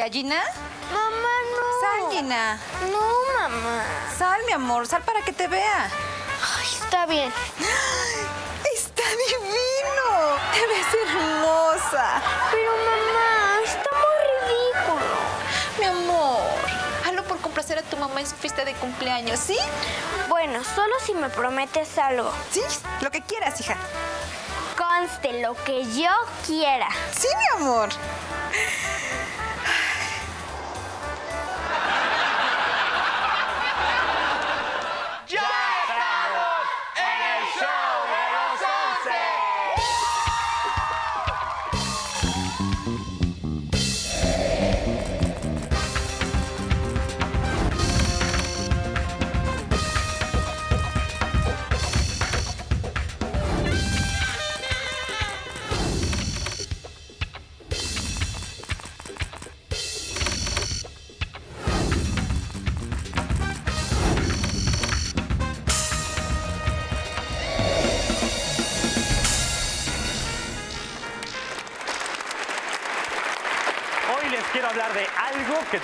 ¿Ya, Gina? Mamá, no. Sal, Gina. No, mamá. Sal, mi amor, sal para que te vea. Ay, está bien. ¡Está divino! Te ves hermosa. Pero, mamá, está muy ridículo. Mi amor, hazlo por complacer a tu mamá en su fiesta de cumpleaños, ¿sí? Bueno, solo si me prometes algo. Sí, lo que quieras, hija. Conste lo que yo quiera. Sí, mi amor.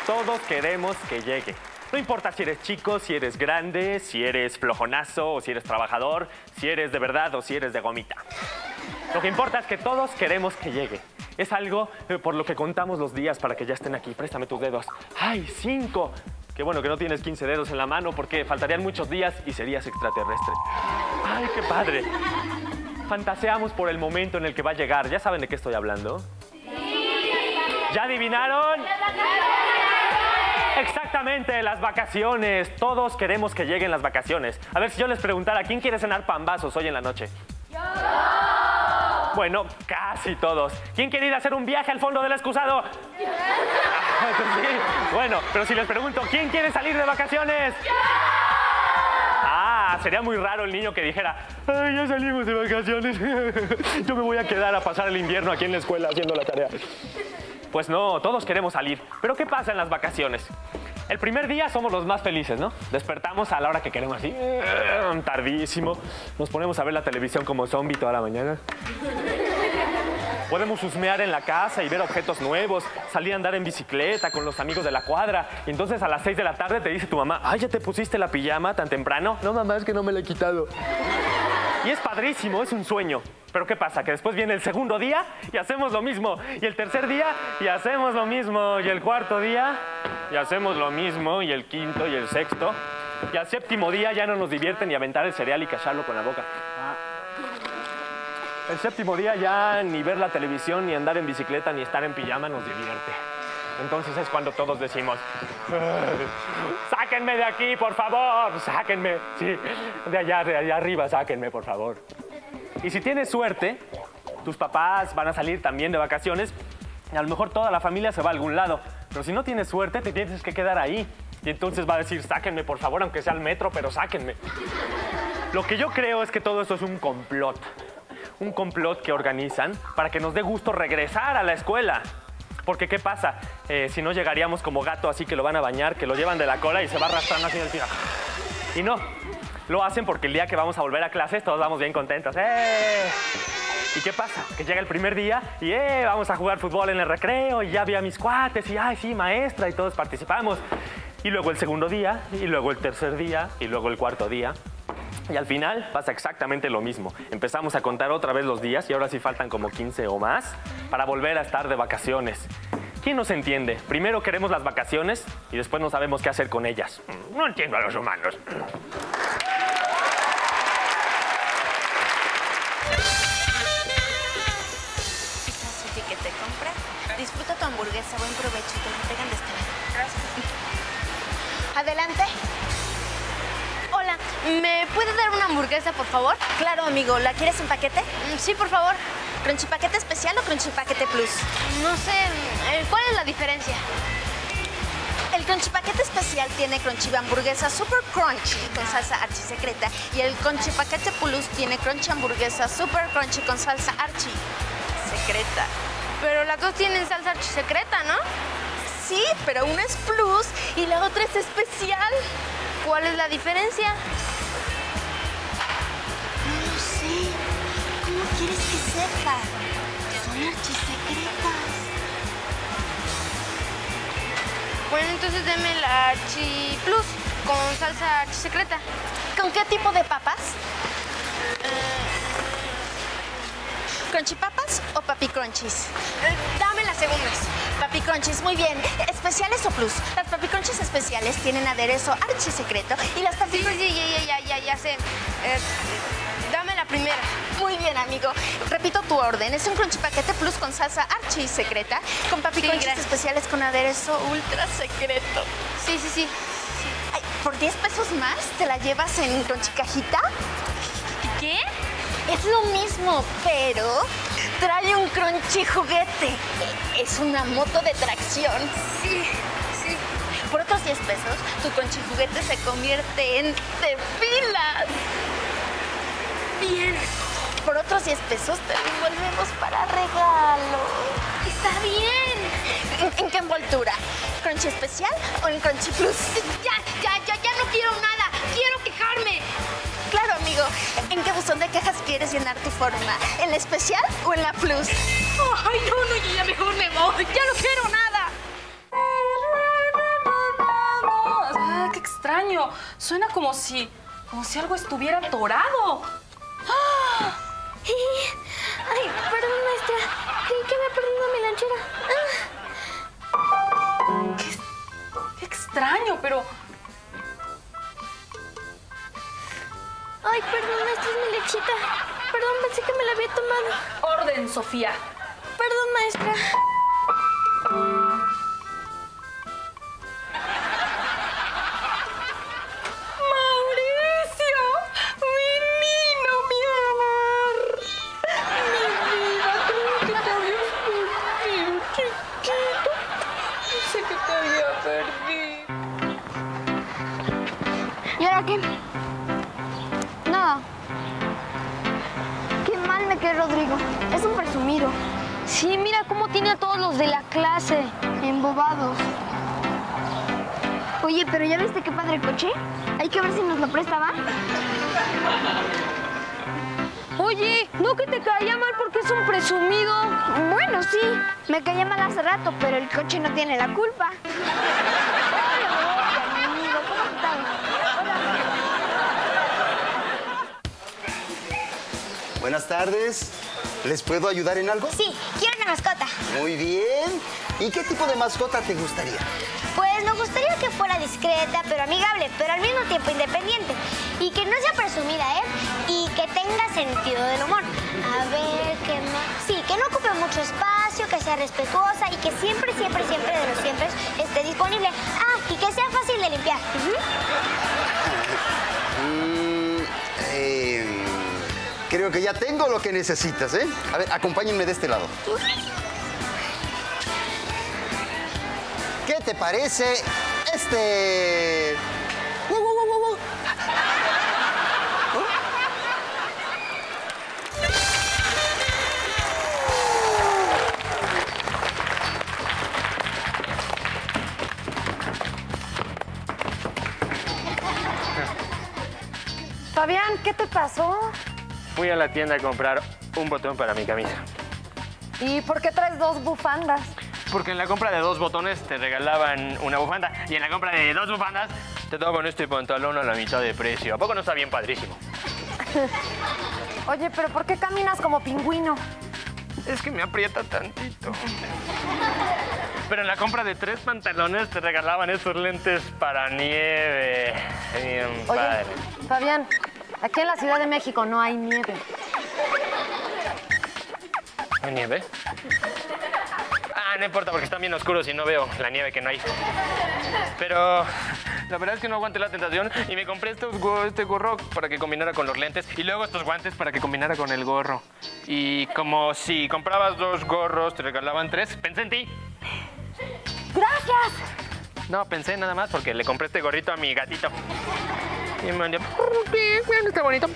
Todos queremos que llegue. No importa si eres chico, si eres grande, si eres flojonazo o si eres trabajador, si eres de verdad o si eres de gomita. Lo que importa es que todos queremos que llegue. Es algo eh, por lo que contamos los días para que ya estén aquí. Préstame tus dedos. ¡Ay, cinco! Qué bueno que no tienes 15 dedos en la mano porque faltarían muchos días y serías extraterrestre. ¡Ay, qué padre! Fantaseamos por el momento en el que va a llegar. ¿Ya saben de qué estoy hablando? ¿Ya adivinaron? Exactamente, las vacaciones. Todos queremos que lleguen las vacaciones. A ver, si yo les preguntara, ¿quién quiere cenar pambazos hoy en la noche? ¡Yo! Bueno, casi todos. ¿Quién quiere ir a hacer un viaje al fondo del excusado? Sí, Bueno, pero si les pregunto, ¿quién quiere salir de vacaciones? Ah, sería muy raro el niño que dijera, Ay, ya salimos de vacaciones. Yo me voy a quedar a pasar el invierno aquí en la escuela haciendo la tarea. Pues no, todos queremos salir. Pero ¿qué pasa en las vacaciones? El primer día somos los más felices, ¿no? Despertamos a la hora que queremos así, eh, tardísimo. Nos ponemos a ver la televisión como zombie toda la mañana. Podemos husmear en la casa y ver objetos nuevos, salir a andar en bicicleta con los amigos de la cuadra. Y entonces a las 6 de la tarde te dice tu mamá, ay, ¿ya te pusiste la pijama tan temprano? No, mamá, es que no me la he quitado. Y es padrísimo, es un sueño. Pero ¿qué pasa? Que después viene el segundo día y hacemos lo mismo. Y el tercer día y hacemos lo mismo. Y el cuarto día y hacemos lo mismo. Y el quinto y el sexto. Y al séptimo día ya no nos divierten ni aventar el cereal y cacharlo con la boca. El séptimo día ya ni ver la televisión, ni andar en bicicleta, ni estar en pijama nos divierte. Entonces es cuando todos decimos, "Ay, sáquenme de aquí, por favor, sáquenme. Sí, de allá, de allá arriba, sáquenme, por favor. Y si tienes suerte, tus papás van a salir también de vacaciones y a lo mejor toda la familia se va a algún lado. Pero si no tienes suerte, te tienes que quedar ahí. Y entonces va a decir, sáquenme, por favor, aunque sea al metro, pero sáquenme. Lo que yo creo es que todo esto es un complot. Un complot que organizan para que nos dé gusto regresar a la escuela. Porque, ¿qué pasa? Eh, si no llegaríamos como gato así que lo van a bañar, que lo llevan de la cola y se va arrastrando así en el tiro. Y no, lo hacen porque el día que vamos a volver a clases todos vamos bien contentos. ¡Eh! ¿Y qué pasa? Que llega el primer día y ¡eh! vamos a jugar fútbol en el recreo y ya vi a mis cuates y ¡ay, sí, maestra! Y todos participamos. Y luego el segundo día, y luego el tercer día, y luego el cuarto día. Y al final pasa exactamente lo mismo. Empezamos a contar otra vez los días y ahora sí faltan como 15 o más para volver a estar de vacaciones. ¿Quién nos entiende? Primero queremos las vacaciones y después no sabemos qué hacer con ellas. No entiendo a los humanos. Buen provecho y te lo entregan de este lado. Gracias. Adelante. Hola, ¿me puede dar una hamburguesa, por favor? Claro, amigo. ¿La quieres en paquete? Mm, Sí, por favor. ¿Crunchy paquete especial o crunchy paquete plus? No sé, eh, ¿cuál es la diferencia? El crunchy paquete especial tiene crunchy hamburguesa super crunchy con salsa archi secreta y el crunchy paquete plus tiene crunchy hamburguesa super crunchy con salsa archi secreta. Pero las dos tienen salsa secreta, ¿no? Sí, pero una es plus y la otra es especial. ¿Cuál es la diferencia? No lo sé. ¿Cómo quieres que sepa? Son archisecretas. Bueno, entonces deme la Archi Plus con salsa archi secreta. ¿Con qué tipo de papas? ¿Crunchy papas o papi crunchies? Eh, dame las segundas. Papi crunchies, muy bien. ¿Especiales o plus? Las papi crunchies especiales tienen aderezo archi secreto y las papi Sí, sí, sí, ya, ya, ya, ya, ya sé. Eh, dame la primera. Muy bien, amigo. Repito tu orden. Es un crunchy paquete plus con salsa archi secreta, con papi Sí, crunchies gracias. especiales con aderezo ultra secreto. Sí, sí, sí. Ay, por 10 pesos más te la llevas en crunchy cajita. Es lo mismo, pero trae un crunchy juguete. Es una moto de tracción. Sí, sí. Por otros 10 pesos, tu crunchy juguete se convierte en tefilas. Bien. Por otros 10 pesos te lo envolvemos para regalo. Está bien. ¿En, en qué envoltura? ¿Crunchy especial o en Crunchy Plus? Ya, ya, ya, ya no quiero nada. Quiero quejarme. Claro, amigo. ¿En qué buzón de quejas quieres llenar tu forma? ¿En la especial o en la Plus? Ay, no, no, yo ya mejor me voy. Ya no quiero nada. Ah, qué extraño. Suena como si, como si algo estuviera atorado. Ay, perdón, maestra. Creí que había perdido mi lanchera. Qué extraño, pero Ay, perdón, maestra, es mi lechita. Perdón, pensé que me la había tomado. orden, Sofía. Perdón, maestra. Rodrigo. Es un presumido. Sí, mira cómo tiene a todos los de la clase. Embobados. Oye, pero ¿ya viste qué padre coche? Hay que ver si nos lo presta, ¿va? Oye, ¿no que te caía mal porque es un presumido? Bueno, sí. Me caía mal hace rato, pero el coche no tiene la culpa. Buenas tardes. ¿Les puedo ayudar en algo? Sí, quiero una mascota. Muy bien. ¿Y qué tipo de mascota te gustaría? Pues me gustaría que fuera discreta, pero amigable, pero al mismo tiempo independiente. Y que no sea presumida, ¿eh? Y que tenga sentido del humor. A ver, ¿qué más? Sí, que no ocupe mucho espacio, que sea respetuosa y que siempre, siempre, siempre de los siempre esté disponible. Ah, y que sea fácil de limpiar. Eh, creo que ya tengo lo que necesitas, ¿eh? A ver, acompáñenme de este lado. ¿Qué te parece este? Fabián, ¿qué te pasó? Fui a la tienda a comprar un botón para mi camisa. ¿Y por qué traes dos bufandas? Porque en la compra de dos botones te regalaban una bufanda y en la compra de dos bufandas te daban este pantalón a la mitad de precio. ¿A poco no está bien padrísimo? Oye, pero ¿por qué caminas como pingüino? Es que me aprieta tantito. Pero en la compra de tres pantalones te regalaban esos lentes para nieve. Bien Oye, padre. Fabián, aquí en la Ciudad de México no hay nieve. ¿Hay nieve? Ah, no importa porque están bien oscuros y no veo la nieve que no hay. Pero la verdad es que no aguanté la tentación y me compré estos este gorro para que combinara con los lentes y luego estos guantes para que combinara con el gorro. Y como si comprabas dos gorros te regalaban tres, pensé en ti. ¡Gracias! No, pensé nada más porque le compré este gorrito a mi gatito. Y me mandó, está bonito.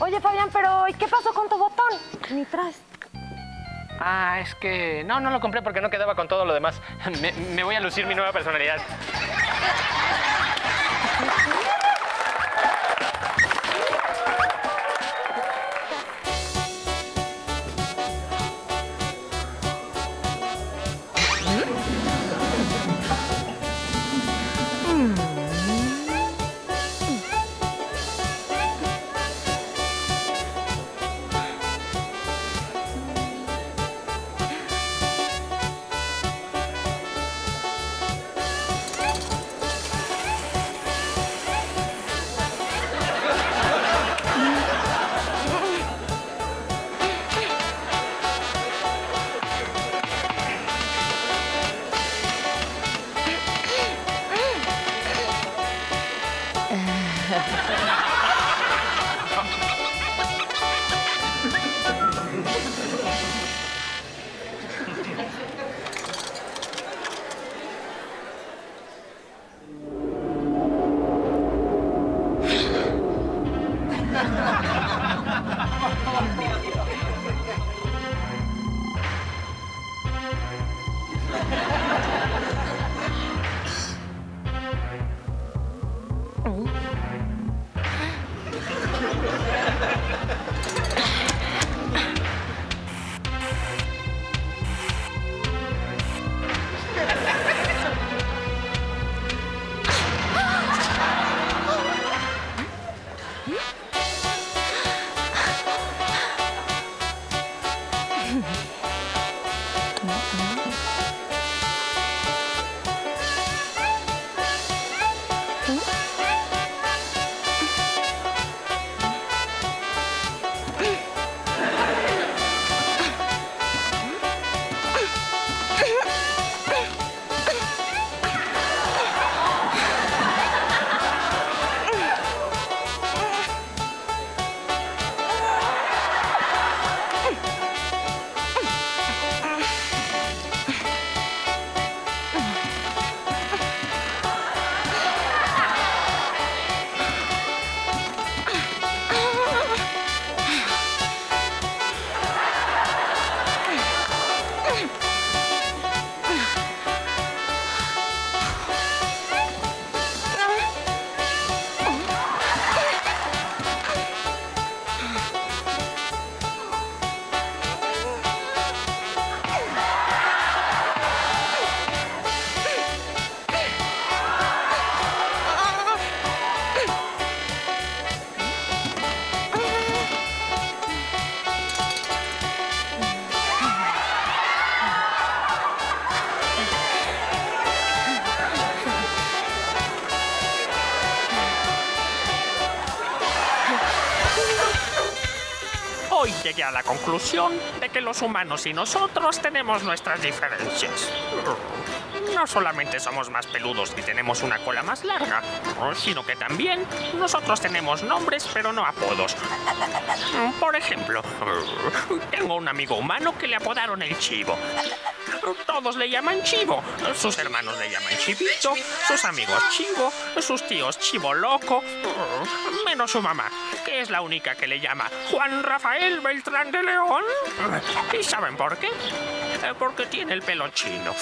Oye, Fabián, pero ¿y qué pasó con tu botón? Ni traes. Ah, es que no, no lo compré porque no quedaba con todo lo demás. Me, me voy a lucir mi nueva personalidad. A la conclusión de que los humanos y nosotros tenemos nuestras diferencias. No solamente somos más peludos y tenemos una cola más larga, sino que también nosotros tenemos nombres pero no apodos. Por ejemplo, tengo un amigo humano que le apodaron el chivo. Todos le llaman chivo. Sus hermanos le llaman chivito, sus amigos chivo, sus tíos chivo loco, menos su mamá, que es la única que le llama Juan Rafael Beltrán de León. ¿Y saben por qué? Eh, Porque tiene el pelo chino.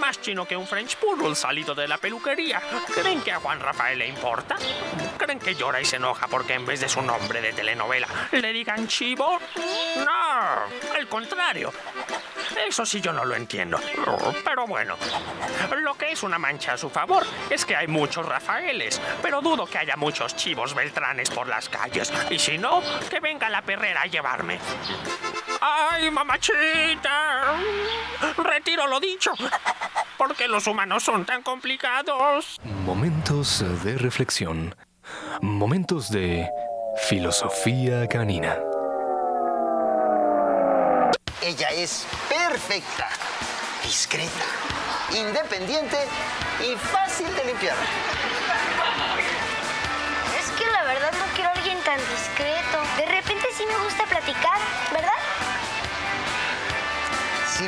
Más chino que un French Poodle salido de la peluquería. ¿Creen que a Juan Rafael le importa? ¿Creen que llora y se enoja porque en vez de su nombre de telenovela le digan chivo? No, al contrario. Eso sí yo no lo entiendo. Pero bueno, lo que es una mancha a su favor es que hay muchos Rafaeles, pero dudo que haya muchos chivos Beltranes por las calles. Y si no, que venga la perrera a llevarme. ¡Ay, mamachita! Retiro lo dicho. Porque los humanos son tan complicados. Momentos de reflexión. Momentos de filosofía canina. Ella es perfecta, discreta, independiente y fácil de limpiar. Es que la verdad no quiero a alguien tan discreto.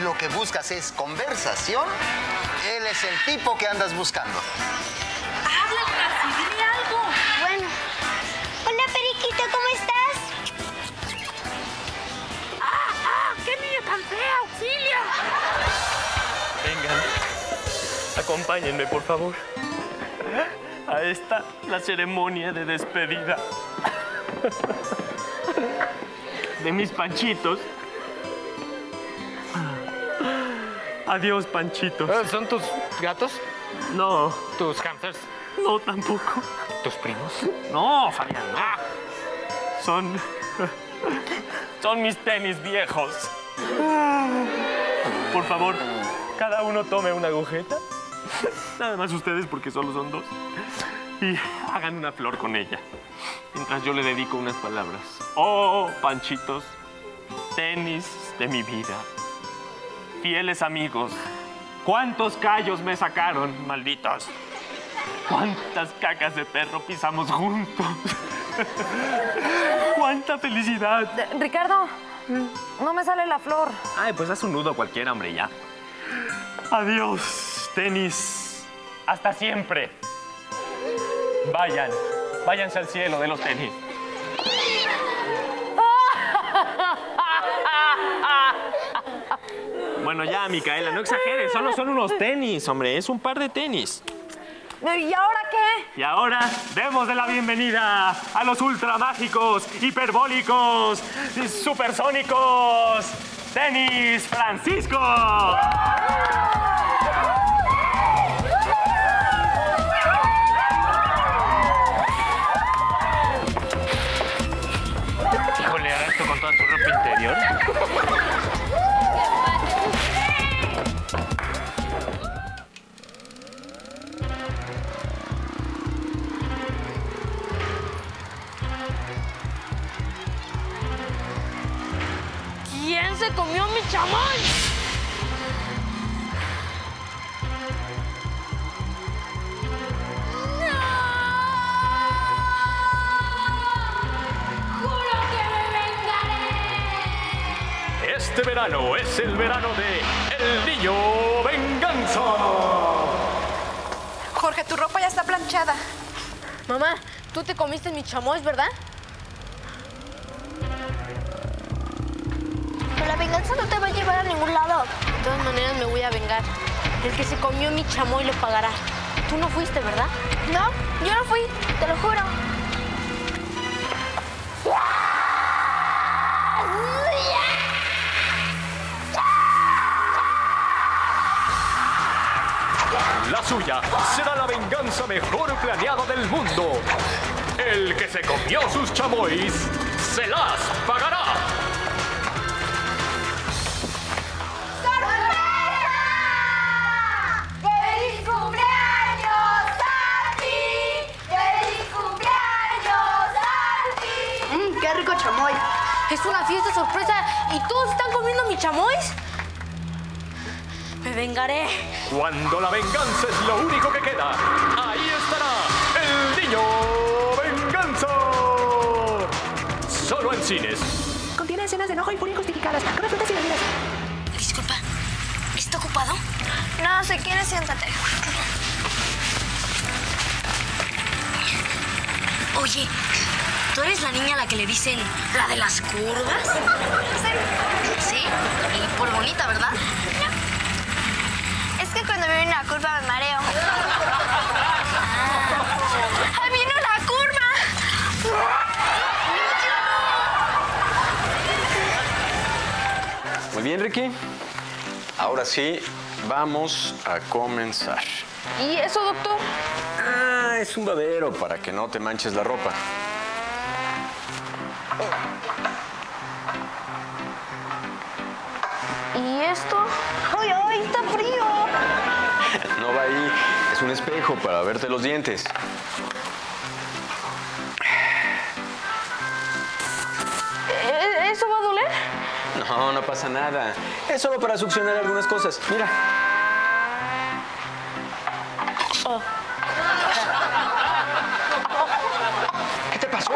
Lo que buscas es conversación, él es el tipo que andas buscando. Habla, Casi, dile algo. Bueno. Hola, Periquito, ¿cómo estás? ¡Ah, ah! ¡Qué niña tan fea! ¡Auxilia! Vengan, acompáñenme, por favor. A esta, la ceremonia de despedida. De mis panchitos. Adiós, panchitos. ¿Son tus gatos? No, ¿Tus hamsters? no tampoco. ¿Tus primos? No, Fabián, no. Son. Son mis tenis viejos. Por favor, cada uno tome una agujeta. Nada más ustedes porque solo son dos. Y hagan una flor con ella. Mientras yo le dedico unas palabras. Oh, panchitos, tenis de mi vida. Fieles amigos. ¿Cuántos callos me sacaron, malditos? ¿Cuántas cacas de perro pisamos juntos? ¡Cuánta felicidad! De- Ricardo, no me sale la flor. Ay, pues haz un nudo cualquiera, hombre, ya. Adiós, tenis. Hasta siempre. Vayan, váyanse al cielo de los tenis. Bueno, ya, Micaela, no exageres. Solo son unos tenis, hombre. Es un par de tenis. ¿Y ahora qué? Y ahora demos de la bienvenida a los ultramágicos, hiperbólicos, supersónicos, tenis Francisco. Híjole, ¿hará esto con toda su ropa interior? Comió mi chamán? ¡Juro que me vengaré! Este verano es el verano de El Niño Venganza. Jorge, tu ropa ya está planchada. Mamá, tú te comiste mi chamois, ¿verdad? La venganza no te va a llevar a ningún lado. De todas maneras me voy a vengar. El que se comió mi chamoy lo pagará. Tú no fuiste, ¿verdad? No, yo no fui, te lo juro. La suya será la venganza mejor planeada del mundo. El que se comió sus chamois se las pagará. Vengaré. Cuando la venganza es lo único que queda, ahí estará el niño venganza. Solo en cines. Contiene escenas de enojo y furia injustificadas. Come frutas y bebidas. Disculpa, ¿está ocupado? No, si quieres, siéntate. Oye, ¿tú eres la niña a la que le dicen la de las curvas? Sí. Sí, y por bonita, ¿verdad? Cuando viene una curva me mareo. ¡Ahí viene una curva! Muy bien, Ricky. Ahora sí, vamos a comenzar. ¿Y eso, doctor? Ah, es un babero para que no te manches la ropa. ¿Y esto? ¡Ay, ay, está frío! No va ahí, es un espejo para verte los dientes. ¿E- ¿Eso va a doler? No, no pasa nada. Es solo para succionar algunas cosas. Mira. ¿Qué te pasó?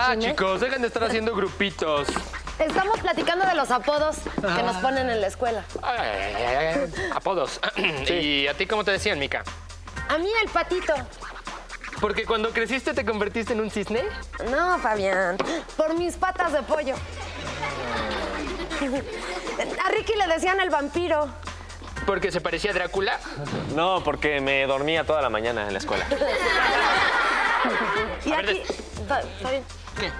Ya, chicos, dejen de estar haciendo grupitos. Estamos platicando de los apodos que nos ponen en la escuela. Ay, ay, ay, ay, ay. Apodos. ¿Y a ti cómo te decían, Mica? A mí el patito. Porque cuando creciste te convertiste en un cisne. No, Fabián. Por mis patas de pollo. A Ricky le decían el vampiro. Porque se parecía a Drácula. No, porque me dormía toda la mañana en la escuela. Y aquí. ¿Qué?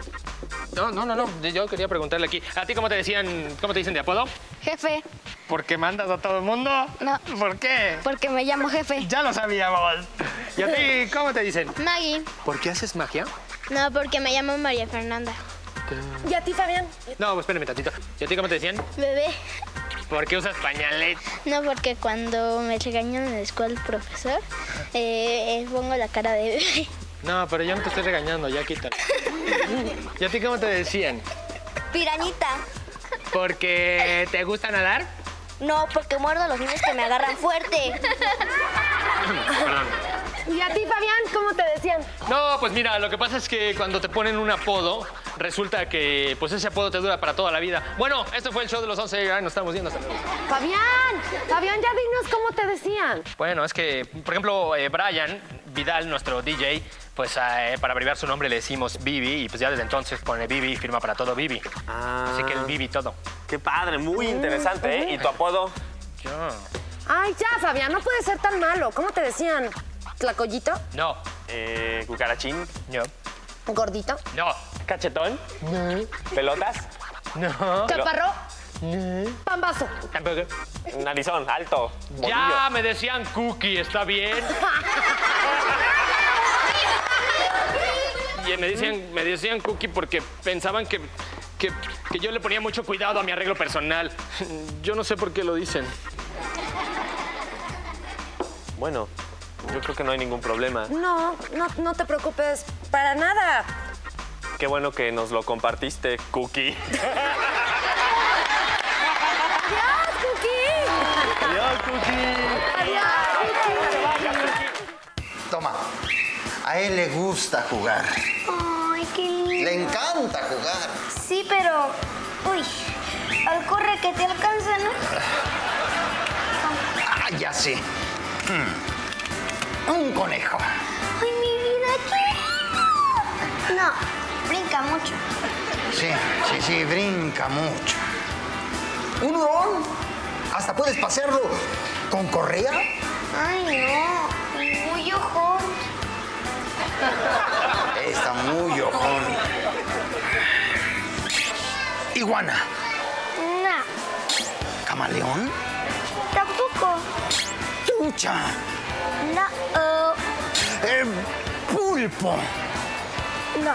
No, no, no, no. Yo quería preguntarle aquí. ¿A ti cómo te decían, cómo te dicen de apodo? Jefe, ¿Porque mandas a todo el mundo? No. ¿Por qué? porque me llamo jefe. Ya lo sabíamos. ¿Y a ti cómo te dicen? Maggie. ¿Por qué haces magia? No, porque me llamo María Fernanda. ¿Y a ti, Fabián? No, pues espérame tantito. ¿Y a ti cómo te decían? Bebé. ¿Por qué usas pañales? No, porque cuando me regañan en la escuela el profesor, eh, eh, pongo la cara de bebé. No, pero yo no te estoy regañando, ya quítalo. ¿Y a ti cómo te decían? Pirañita. ¿Porque te gusta nadar? No, porque muerdo a los niños que me agarran fuerte. Perdón. ¿Y a ti, Fabián, cómo te decían? No, pues mira, lo que pasa es que cuando te ponen un apodo, resulta que pues ese apodo te dura para toda la vida. Bueno, esto fue el show de los 11. Ya nos estamos viendo hasta luego. Fabián, Fabián, ya dinos cómo te decían. Bueno, es que, por ejemplo, eh, Brian Vidal, nuestro DJ, pues eh, para abreviar su nombre le decimos Bibi y pues ya desde entonces pone Bibi y firma para todo Bibi. Así que el Bibi todo. Qué padre, muy interesante, ¿eh? ¿Y tu apodo? Yo. Ay, ya, Fabián, no puede ser tan malo. ¿Cómo te decían? ¿Tlacoyito? No. Eh, ¿Cucarachín? No. ¿Gordito? No. ¿Cachetón? ¿Pelotas? No. ¿Chaparro? No. ¿Pambazo? Tampoco. Narizón, alto. Ya me decían Cookie, ¿está bien? me decían, me decían Cookie porque pensaban que, que, que yo le ponía mucho cuidado a mi arreglo personal. Yo no sé por qué lo dicen. Bueno, yo creo que no hay ningún problema. No, no, no te preocupes para nada. Qué bueno que nos lo compartiste, Cookie. ¡Adiós, Cookie! Adiós, Cookie. A él le gusta jugar. Ay, qué lindo. Le encanta jugar. Sí, pero. Uy, al corre que te alcanza, ¿no? Ah, ya sé. Hmm. Un conejo. Ay, mi vida, qué lindo. No, brinca mucho. Sí, sí, sí, brinca mucho. ¿Un hurón? ¿Hasta puedes pasearlo con correa? Ay, no, muy ojón. Está muy ojón. Iguana. No, ¿Camaleón? concha. No. oh, Eh, pulpo. no.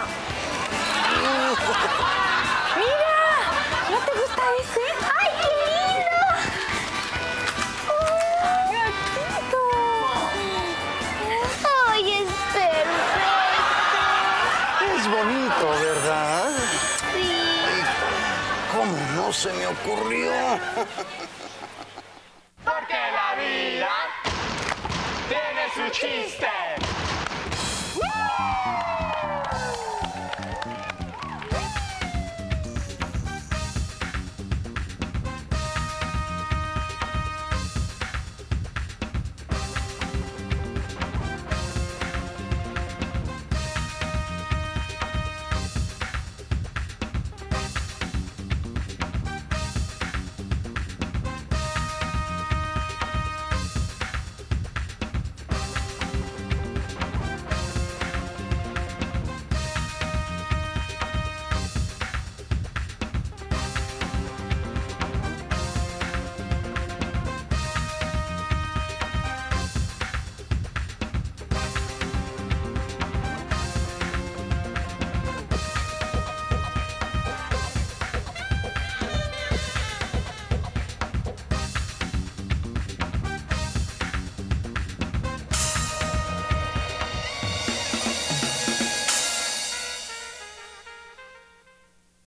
¡Mira! ¿No te gusta ese? Se me ocurrió? Porque la vida tiene su chiste.